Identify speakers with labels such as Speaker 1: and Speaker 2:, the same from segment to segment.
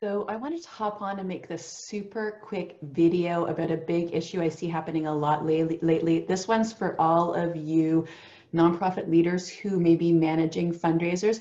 Speaker 1: So I wanted to hop on and make this super quick video about a big issue I see happening a lot lately. This one's for all of you nonprofit leaders who may be managing fundraisers.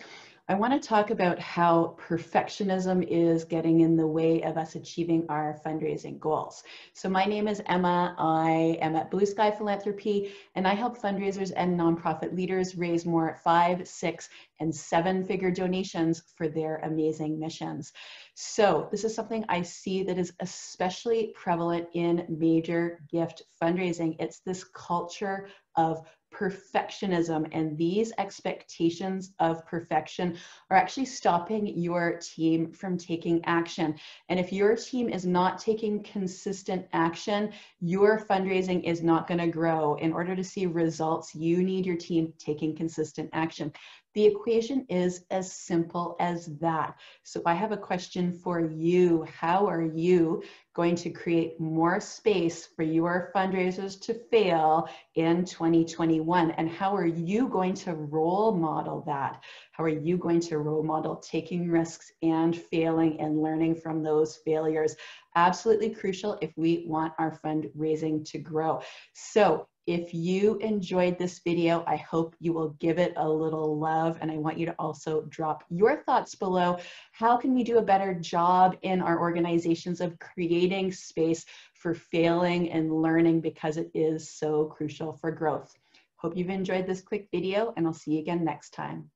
Speaker 1: I want to talk about how perfectionism is getting in the way of us achieving our fundraising goals. So my name is Emma. I am at Blue Sky Philanthropy, and I help fundraisers and nonprofit leaders raise more five, six, and seven figure donations for their amazing missions. So this is something I see that is especially prevalent in major gift fundraising. It's this culture of perfectionism and these expectations of perfection are actually stopping your team from taking action. And if your team is not taking consistent action, your fundraising is not going to grow. In order to see results, you need your team taking consistent action. The equation is as simple as that. So I have a question for you. How are you going to create more space for your fundraisers to fail in 2021? And how are you going to role model that? How are you going to role model taking risks and failing and learning from those failures? Absolutely crucial if we want our fundraising to grow. So if you enjoyed this video, I hope you will give it a little love and I want you to also drop your thoughts below. How can we do a better job in our organizations of creating space for failing and learning because it is so crucial for growth. Hope you've enjoyed this quick video and I'll see you again next time.